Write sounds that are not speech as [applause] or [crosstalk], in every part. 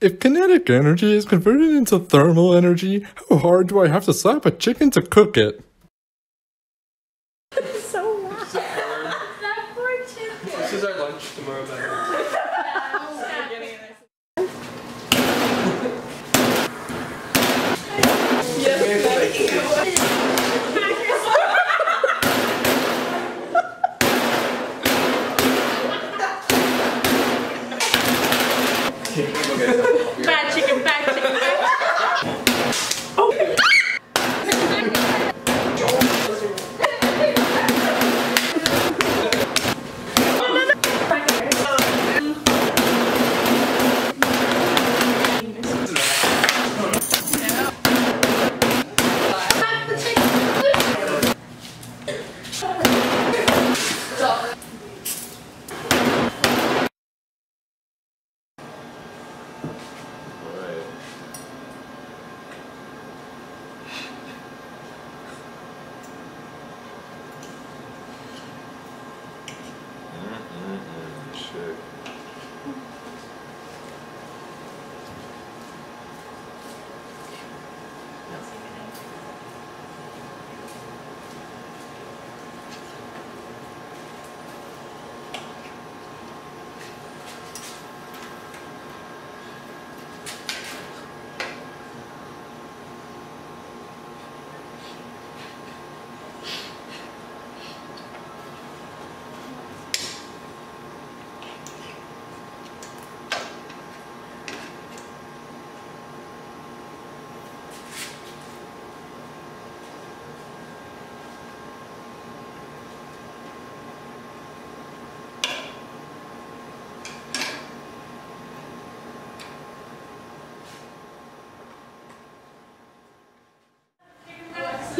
If kinetic energy is converted into thermal energy, how hard do I have to slap a chicken to cook it? so loud. That poor chicken. This is our lunch tomorrow, by [laughs] the way.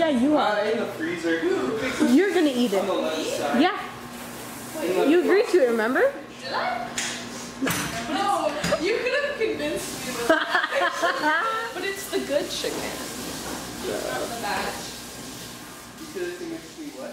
Yeah, you are. Uh, in the freezer. You're gonna eat it. Yeah. You agreed to it, remember? No, you could have convinced me that. [laughs] but it's the good chicken. From the batch. You said it makes me what?